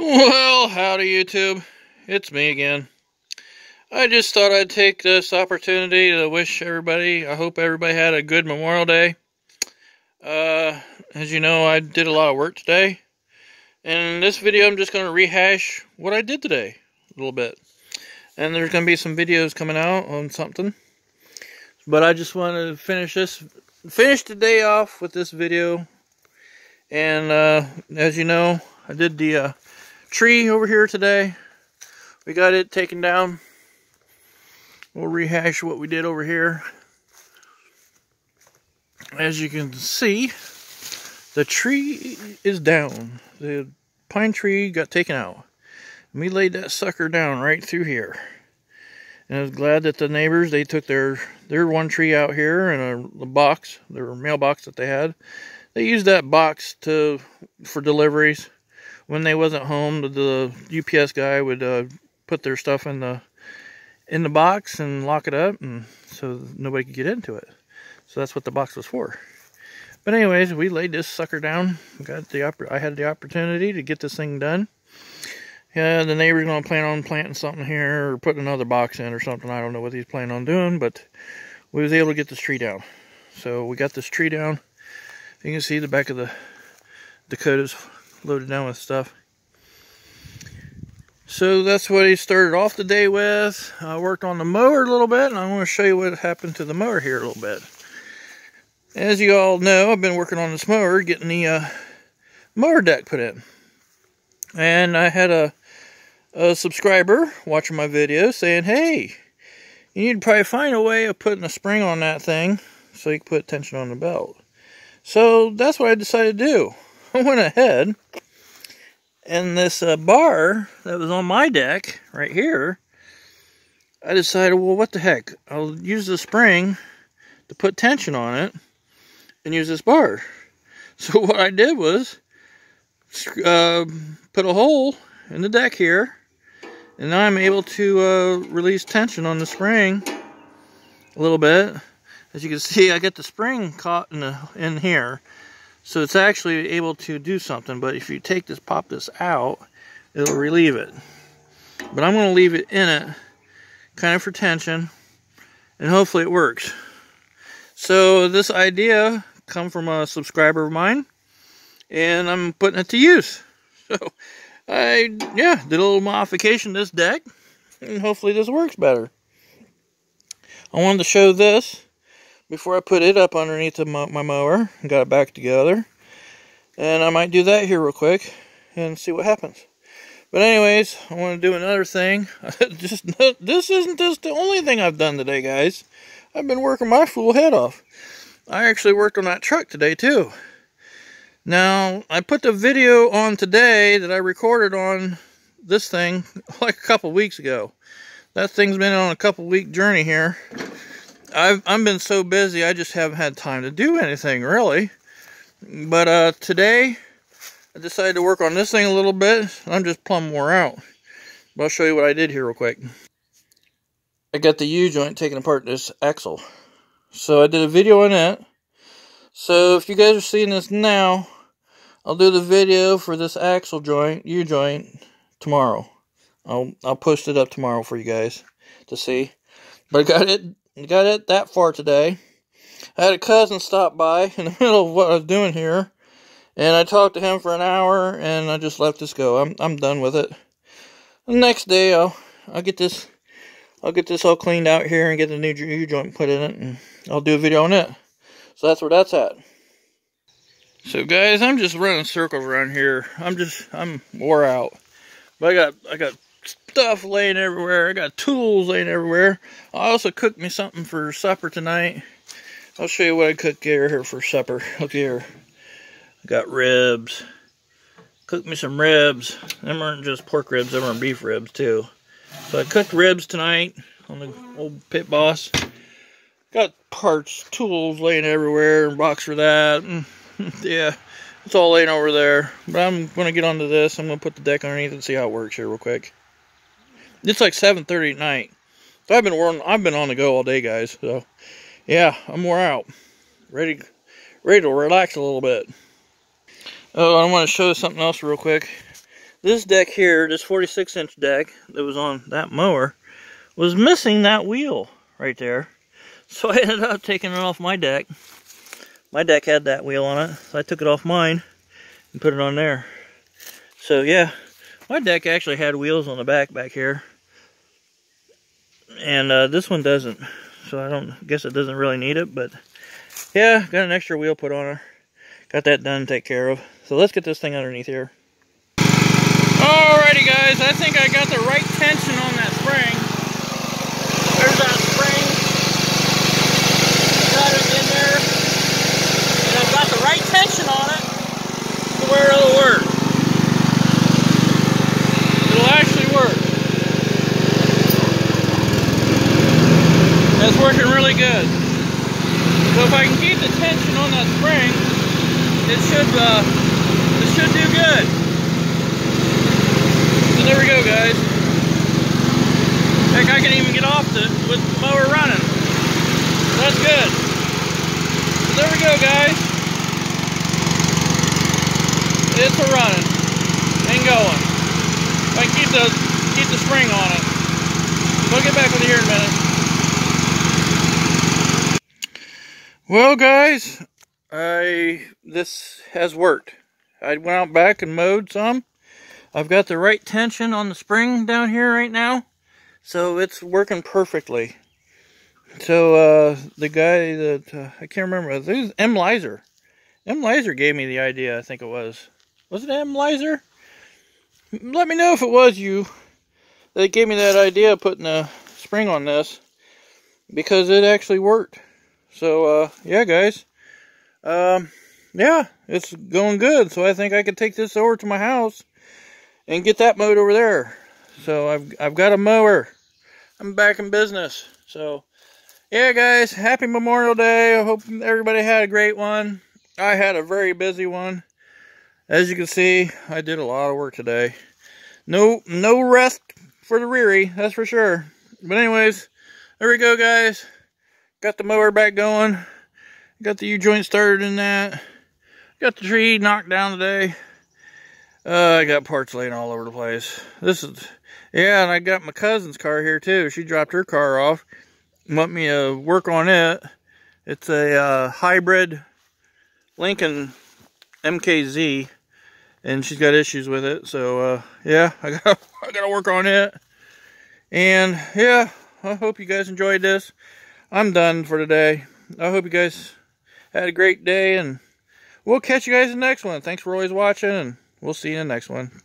Well, howdy YouTube. It's me again. I just thought I'd take this opportunity to wish everybody, I hope everybody had a good Memorial Day. Uh, as you know, I did a lot of work today. And in this video, I'm just going to rehash what I did today a little bit. And there's going to be some videos coming out on something. But I just want to finish this, finish the day off with this video. And uh, as you know, I did the uh, tree over here today. We got it taken down. We'll rehash what we did over here. As you can see, the tree is down. The pine tree got taken out. And we laid that sucker down right through here. And I was glad that the neighbors, they took their, their one tree out here in a, a box, their mailbox that they had. They used that box to for deliveries when they wasn't home, the UPS guy would uh, put their stuff in the in the box and lock it up, and so nobody could get into it. So that's what the box was for. But anyways, we laid this sucker down. Got the I had the opportunity to get this thing done. Yeah, the neighbor's gonna plan on planting something here or putting another box in or something. I don't know what he's planning on doing, but we was able to get this tree down. So we got this tree down. You can see the back of the Dakota's loaded down with stuff. So that's what he started off the day with. I worked on the mower a little bit, and I want to show you what happened to the mower here a little bit. As you all know, I've been working on this mower, getting the uh, mower deck put in. And I had a, a subscriber watching my video saying, hey, you need to probably find a way of putting a spring on that thing so you can put tension on the belt. So that's what I decided to do. I went ahead and this uh, bar that was on my deck right here, I decided, well, what the heck? I'll use the spring to put tension on it and use this bar. So what I did was uh, put a hole in the deck here, and now I'm able to uh, release tension on the spring a little bit. As you can see, I got the spring caught in, the, in here. So it's actually able to do something, but if you take this, pop this out, it'll relieve it. But I'm going to leave it in it, kind of for tension, and hopefully it works. So this idea come from a subscriber of mine, and I'm putting it to use. So I, yeah, did a little modification to this deck, and hopefully this works better. I wanted to show this before I put it up underneath my, my mower and got it back together. And I might do that here real quick and see what happens. But anyways, I want to do another thing. just this isn't just the only thing I've done today, guys. I've been working my fool head off. I actually worked on that truck today too. Now, I put the video on today that I recorded on this thing like a couple weeks ago. That thing's been on a couple week journey here. I've I've been so busy I just haven't had time to do anything really. But uh, today I decided to work on this thing a little bit. I'm just plumb wore out. But I'll show you what I did here real quick. I got the U-joint taking apart this axle. So I did a video on that. So if you guys are seeing this now, I'll do the video for this axle joint, U-joint, tomorrow. I'll I'll post it up tomorrow for you guys to see. But I got it got it that far today. I had a cousin stop by in the middle of what I was doing here, and I talked to him for an hour, and I just let this go. I'm I'm done with it. The next day, I'll I'll get this I'll get this all cleaned out here and get the new U joint put in it, and I'll do a video on it. So that's where that's at. So guys, I'm just running circles around here. I'm just I'm wore out. But I got I got stuff laying everywhere. I got tools laying everywhere. I also cooked me something for supper tonight. I'll show you what I cooked here for supper. Look here. I got ribs. Cooked me some ribs. Them aren't just pork ribs, them are beef ribs too. So I cooked ribs tonight on the old pit boss. Got parts, tools laying everywhere, and box for that. Mm, yeah, it's all laying over there. But I'm going to get onto this. I'm going to put the deck underneath and see how it works here real quick. It's like 7:30 at night. So I've been working, I've been on the go all day, guys. So yeah, I'm wore out. Ready ready to relax a little bit. Oh, I want to show you something else real quick. this deck here, this 46 inch deck that was on that mower, was missing that wheel right there. So I ended up taking it off my deck. My deck had that wheel on it, so I took it off mine and put it on there. So yeah, my deck actually had wheels on the back back here. And uh, this one doesn't. So I don't guess it doesn't really need it, but yeah, got an extra wheel put on her. Got that done, take care of. So let's get this thing underneath here. Alrighty guys, I think I got the right tension on that spring. There's that spring. Got it in there. And I've got the right tension on it to where it'll work. It'll actually work. That's working really good. So if I can keep the tension on that spring, it should uh, it should do good So there we go, guys. Heck, I can even get off the with the mower running. That's good. So there we go, guys. It's a running and going. If I keep the keep the spring on it. We'll get back with you here in a minute. Well, guys, I this has worked. I went out back and mowed some I've got the right tension on the spring down here right now. So it's working perfectly. So uh, the guy that, uh, I can't remember, it was M. Lizer. M. Lizer gave me the idea, I think it was. Was it M. Lizer? Let me know if it was you that gave me that idea of putting a spring on this. Because it actually worked. So, uh, yeah, guys. Um, yeah, it's going good. So I think I could take this over to my house and get that mowed over there. So I've I've got a mower. I'm back in business. So yeah, guys, happy Memorial Day. I hope everybody had a great one. I had a very busy one. As you can see, I did a lot of work today. No no rest for the reary, that's for sure. But anyways, there we go, guys. Got the mower back going. Got the U-joint started in that. Got the tree knocked down today. Uh, I got parts laying all over the place. This is, yeah, and I got my cousin's car here too. She dropped her car off. Want me to work on it. It's a uh, hybrid Lincoln MKZ, and she's got issues with it. So uh, yeah, I got I got to work on it. And yeah, I hope you guys enjoyed this. I'm done for today. I hope you guys had a great day, and we'll catch you guys in the next one. Thanks for always watching. And We'll see you in the next one.